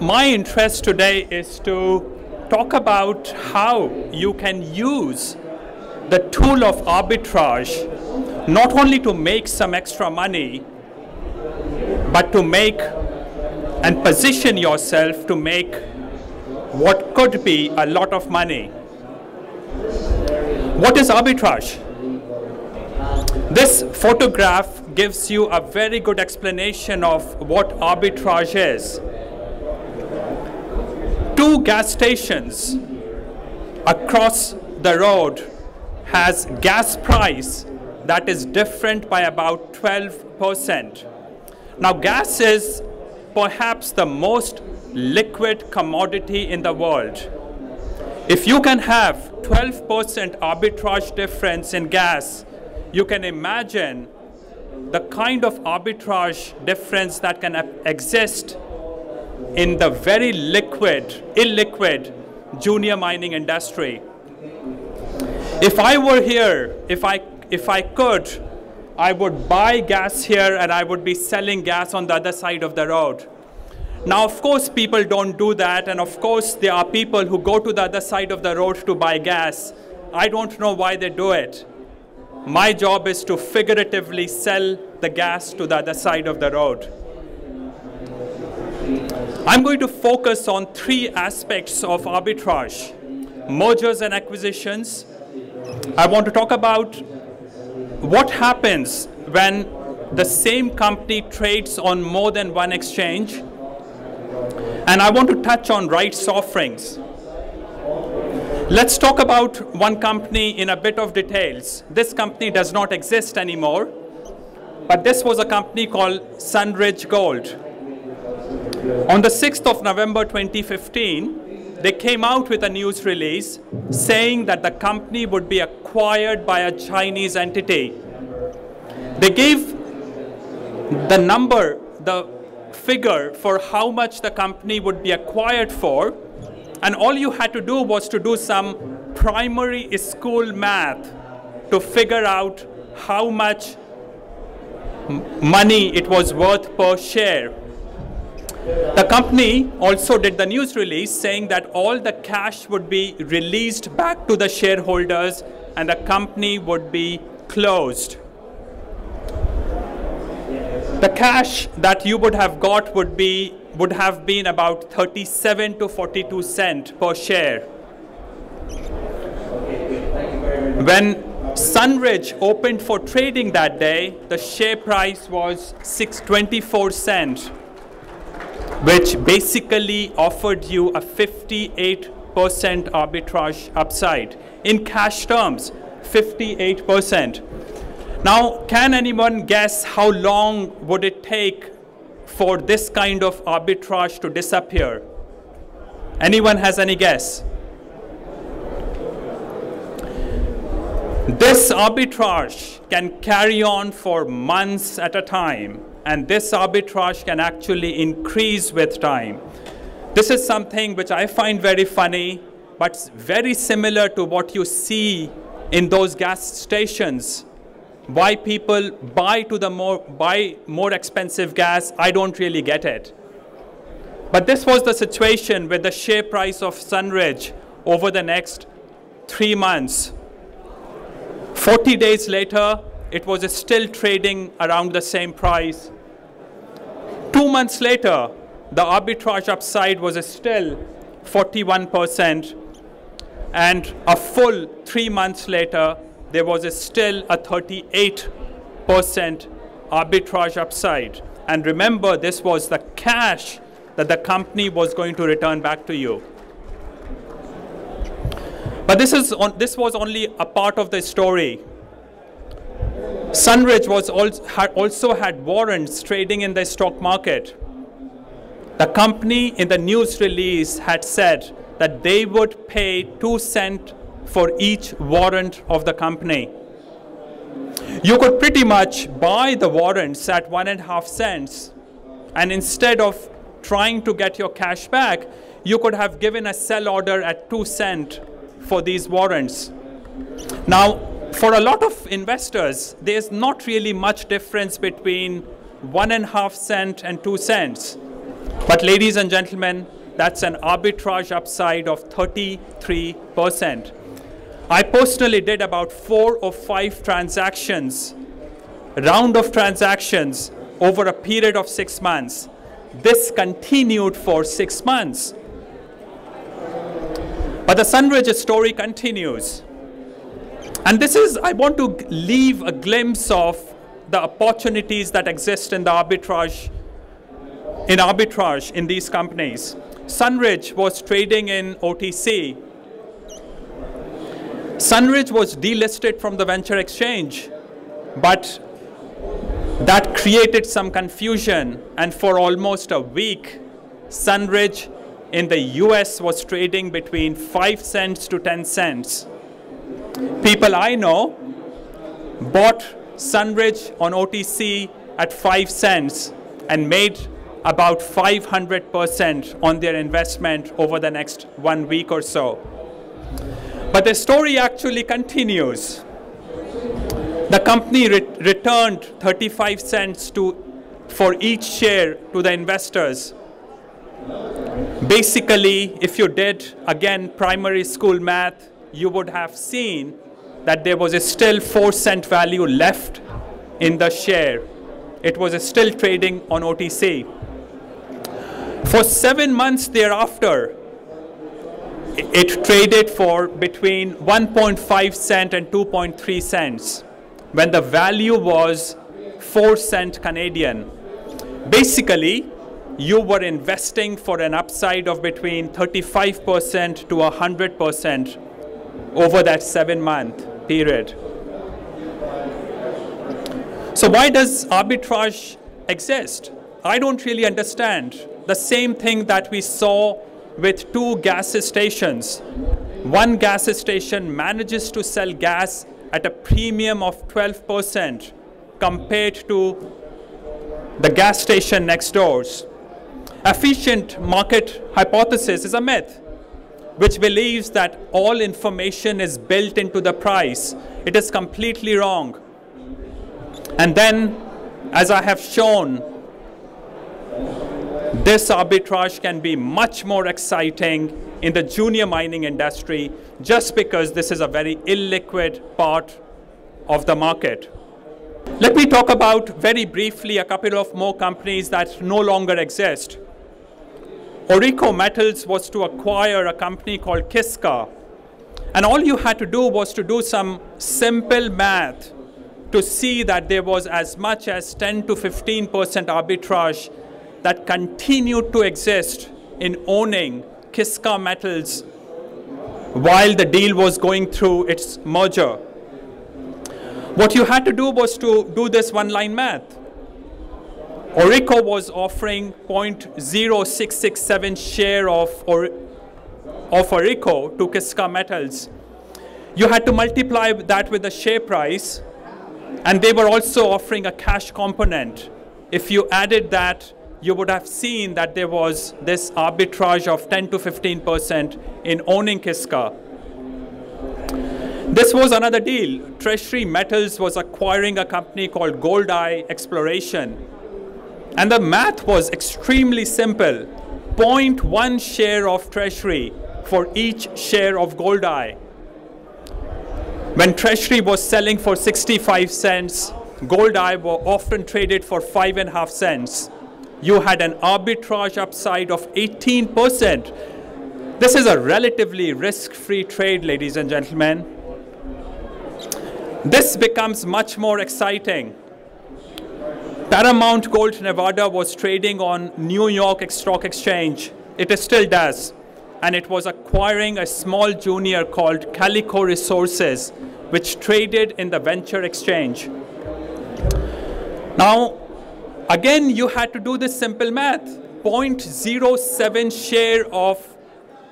my interest today is to talk about how you can use the tool of arbitrage not only to make some extra money, but to make and position yourself to make what could be a lot of money. What is arbitrage? This photograph gives you a very good explanation of what arbitrage is. Two gas stations across the road has gas price that is different by about 12%. Now gas is perhaps the most liquid commodity in the world. If you can have 12% arbitrage difference in gas, you can imagine the kind of arbitrage difference that can exist in the very liquid, illiquid junior mining industry. If I were here, if I, if I could, I would buy gas here and I would be selling gas on the other side of the road. Now, of course, people don't do that, and of course, there are people who go to the other side of the road to buy gas. I don't know why they do it. My job is to figuratively sell the gas to the other side of the road. I'm going to focus on three aspects of arbitrage mergers and acquisitions. I want to talk about what happens when the same company trades on more than one exchange. And I want to touch on rights offerings. Let's talk about one company in a bit of details. This company does not exist anymore, but this was a company called Sunridge Gold. On the 6th of November 2015, they came out with a news release saying that the company would be acquired by a Chinese entity. They gave the number, the figure for how much the company would be acquired for, and all you had to do was to do some primary school math to figure out how much money it was worth per share. The company also did the news release saying that all the cash would be released back to the shareholders and the company would be closed. The cash that you would have got would be would have been about 37 to 42 cent per share. When Sunridge opened for trading that day, the share price was 624 cent, which basically offered you a 58% arbitrage upside. In cash terms, 58%. Now, can anyone guess how long would it take for this kind of arbitrage to disappear? Anyone has any guess? This arbitrage can carry on for months at a time, and this arbitrage can actually increase with time. This is something which I find very funny, but very similar to what you see in those gas stations. Why people buy to the more buy more expensive gas? I don't really get it. But this was the situation with the share price of sunridge over the next 3 months. 40 days later it was still trading around the same price 2 months later the arbitrage upside was still 41% and a full 3 months later there was still a 38% arbitrage upside. And remember, this was the cash that the company was going to return back to you. But this, is on, this was only a part of the story. Sunridge was also had, warrants trading in the stock market. The company in the news release had said that they would pay 2 cent for each warrant of the company. You could pretty much buy the warrants at one and a half cents, and instead of trying to get your cash back, you could have given a sell order at two cent for these warrants. Now, for a lot of investors, there's not really much difference between one and a half cent and two cents. But, ladies and gentlemen, that's an arbitrage upside of 33%. I personally did about four or five transactions, round of transactions over a period of six months. This continued for six months. But the Sunridge story continues. And this is, I want to leave a glimpse of the opportunities that exist in the arbitrage, in arbitrage in these companies. Sunridge was trading in OTC. Sunridge was delisted from the venture exchange, but that created some confusion. And for almost a week, Sunridge in the US was trading between 5 cents to 10 cents. People I know bought Sunridge on OTC at 5 cents and made about 500% on their investment over the next one week or so. But the story actually continues. The company re returned 35 cents to, for each share to the investors. Basically, if you did, again, primary school math, you would have seen that there was a still 4 cent value left in the share. It was still trading on OTC. For seven months thereafter, it traded for between 1.5 cent and 2.3 cents when the value was 4 cent Canadian. Basically, you were investing for an upside of between 35% to 100% over that seven month period. So, why does arbitrage exist? I don't really understand. The same thing that we saw with two gas stations. One gas station manages to sell gas at a premium of 12% compared to the gas station next doors. Efficient market hypothesis is a myth which believes that all information is built into the price. It is completely wrong. And then, as I have shown, this arbitrage can be much more exciting in the junior mining industry just because this is a very illiquid part of the market. Let me talk about very briefly a couple of more companies that no longer exist. AuRico Metals was to acquire a company called Kiska. And all you had to do was to do some simple math to see that there was as much as 10 to 15% arbitrage that continued to exist in owning Kiska Metals while the deal was going through its merger. What you had to do was to do this one line math. AuRico was offering 0.0667 share of, or, of AuRico to Kiska Metals. You had to multiply that with the share price, and they were also offering a cash component. If you added that you would have seen that there was this arbitrage of 10 to 15% in owning Kiska. This was another deal. Treasury Metals was acquiring a company called Goldeye Exploration. And the math was extremely simple 0.1 share of Treasury for each share of Goldeye. When Treasury was selling for 65 cents, Goldeye were often traded for five and a half cents you had an arbitrage upside of 18%. This is a relatively risk free trade, ladies and gentlemen. This becomes much more exciting. Paramount Gold Nevada was trading on New York Stock Exchange. It still does. And it was acquiring a small junior called Calico Resources, which traded in the venture exchange. Now, Again, you had to do this simple math. 0.07 share of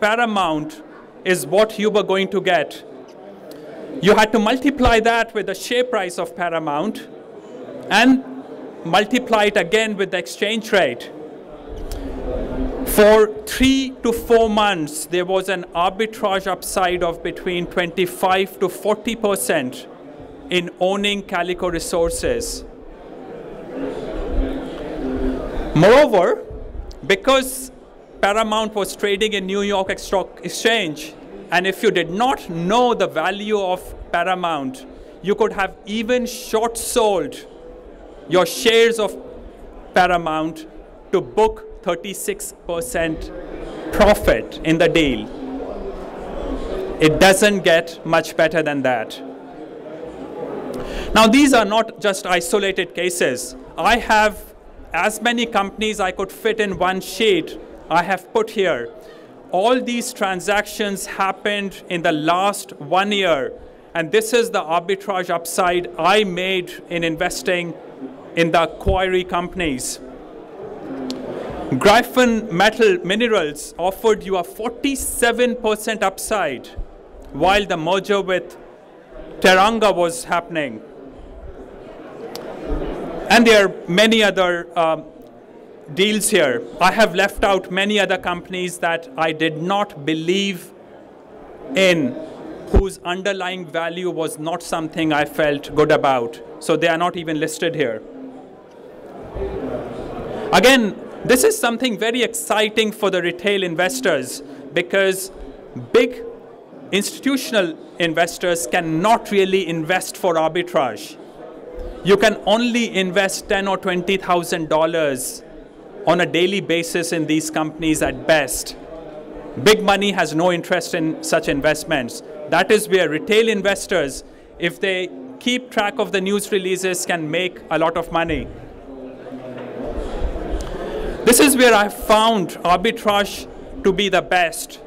Paramount is what you were going to get. You had to multiply that with the share price of Paramount and multiply it again with the exchange rate. For three to four months, there was an arbitrage upside of between 25 to 40 percent in owning Calico Resources. Moreover, because Paramount was trading in New York Stock Exchange, and if you did not know the value of Paramount, you could have even short sold your shares of Paramount to book 36% profit in the deal. It doesn't get much better than that. Now, these are not just isolated cases. I have as many companies I could fit in one sheet I have put here. All these transactions happened in the last one year, and this is the arbitrage upside I made in investing in the quarry companies. Gryphon Metal Minerals offered you a 47% upside while the merger with Teranga was happening. And there are many other um, deals here. I have left out many other companies that I did not believe in, whose underlying value was not something I felt good about. So they are not even listed here. Again, this is something very exciting for the retail investors because big institutional investors cannot really invest for arbitrage. You can only invest ten or twenty thousand dollars on a daily basis in these companies at best. Big money has no interest in such investments. That is where retail investors, if they keep track of the news releases, can make a lot of money. This is where I found arbitrage to be the best.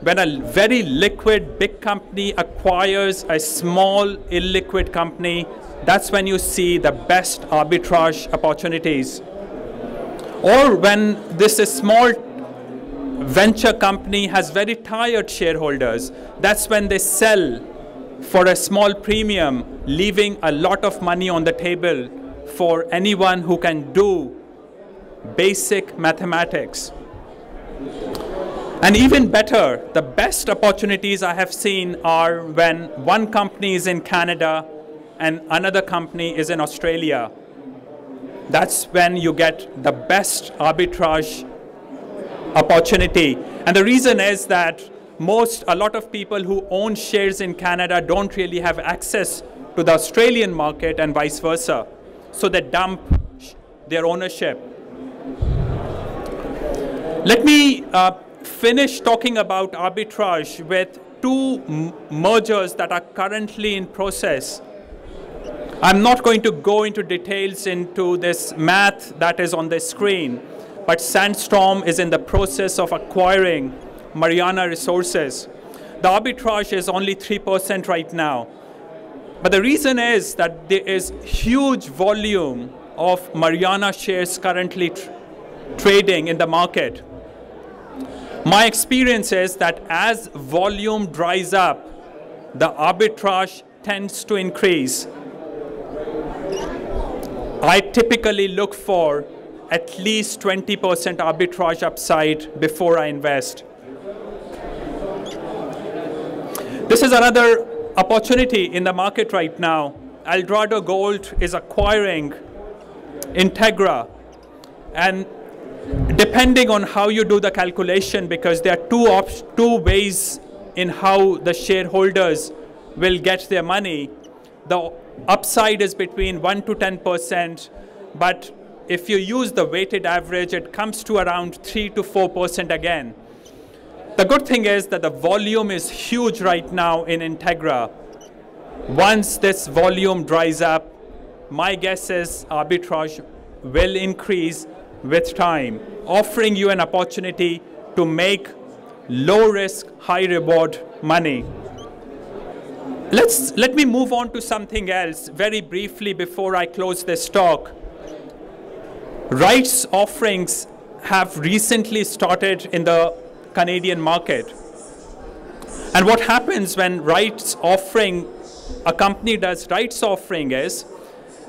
When a very liquid big company acquires a small illiquid company, that's when you see the best arbitrage opportunities. Or when this small venture company has very tired shareholders, that's when they sell for a small premium, leaving a lot of money on the table for anyone who can do basic mathematics. And even better, the best opportunities I have seen are when one company is in Canada and another company is in Australia. That's when you get the best arbitrage opportunity. And the reason is that most, a lot of people who own shares in Canada don't really have access to the Australian market and vice versa. So they dump their ownership let me uh, finish talking about arbitrage with two mergers that are currently in process. I'm not going to go into details into this math that is on the screen, but Sandstorm is in the process of acquiring Mariana Resources. The arbitrage is only 3% right now. But the reason is that there is huge volume of Mariana shares currently tr trading in the market. My experience is that as volume dries up, the arbitrage tends to increase. I typically look for at least 20% arbitrage upside before I invest. This is another opportunity in the market right now. Eldorado Gold is acquiring Integra, and depending on how you do the calculation, because there are two, op- two ways in how the shareholders will get their money, the upside is between 1 to 10%, but if you use the weighted average, it comes to around 3 to 4% again. The good thing is that the volume is huge right now in Integra. Once this volume dries up, my guess is arbitrage will increase with time, offering you an opportunity to make low risk, high reward money. Let's, let me move on to something else very briefly before I close this talk. Rights offerings have recently started in the Canadian market. And what happens when rights offering, a company does rights offering is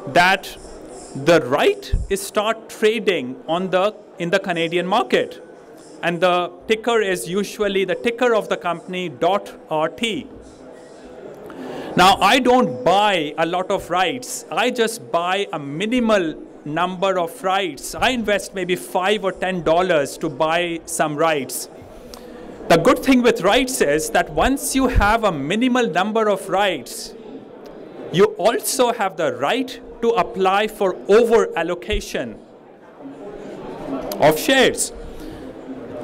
that the right is start trading on the in the Canadian market. And the ticker is usually the ticker of the company .RT. Now I don't buy a lot of rights. I just buy a minimal number of rights. I invest maybe five or ten dollars to buy some rights. The good thing with rights is that once you have a minimal number of rights, you also have the right to apply for over allocation of shares.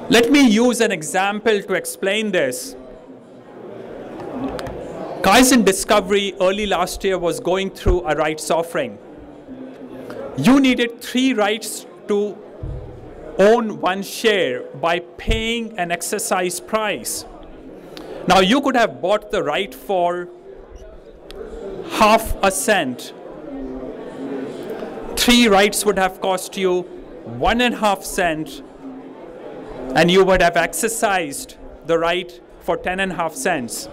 Let me use an example to explain this. Kaizen Discovery early last year was going through a rights offering. You needed three rights to own one share by paying an exercise price. Now you could have bought the right for half a cent. Three rights would have cost you one and a half cent and you would have exercised the right for ten and a half cents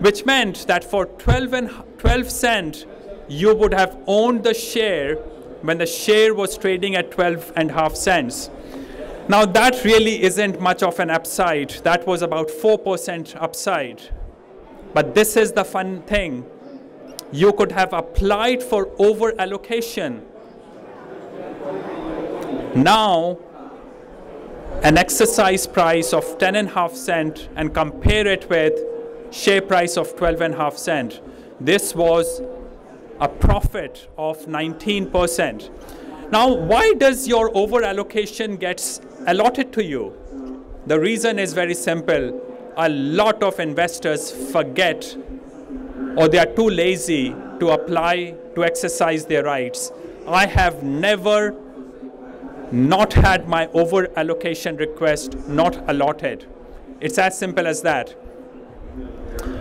which meant that for 12 and 12 cent you would have owned the share when the share was trading at 12 and half cents. Now that really isn't much of an upside. That was about 4% upside. But this is the fun thing. You could have applied for over allocation. Now, an exercise price of 10 and half cent and compare it with share price of 12 and a half cent. This was a profit of 19%. Now, why does your over allocation gets allotted to you? The reason is very simple. A lot of investors forget or they are too lazy to apply to exercise their rights. I have never not had my over allocation request not allotted. It's as simple as that.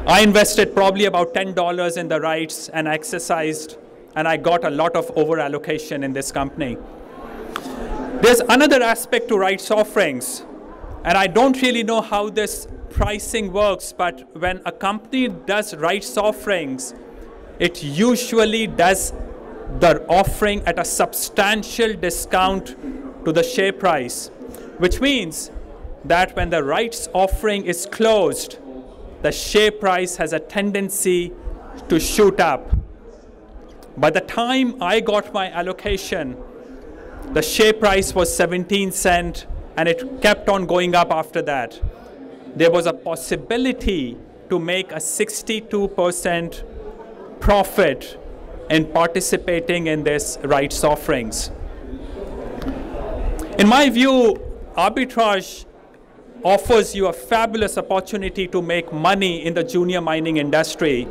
I invested probably about $10 in the rights and exercised, and I got a lot of over allocation in this company. There's another aspect to rights offerings, and I don't really know how this pricing works, but when a company does rights offerings, it usually does the offering at a substantial discount to the share price, which means that when the rights offering is closed, the share price has a tendency to shoot up. By the time I got my allocation, the share price was 17 cent and it kept on going up after that. There was a possibility to make a 62% profit in participating in this rights offerings. In my view, arbitrage offers you a fabulous opportunity to make money in the junior mining industry,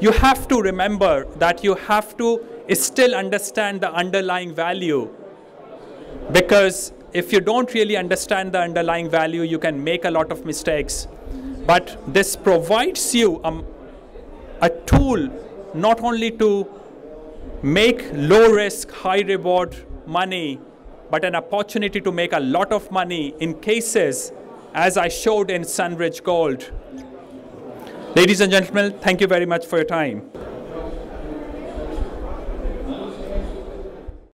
you have to remember that you have to still understand the underlying value. Because if you don't really understand the underlying value, you can make a lot of mistakes. But this provides you a, a tool not only to make low risk, high reward money, but an opportunity to make a lot of money in cases as I showed in Sunridge Gold. Ladies and gentlemen, thank you very much for your time.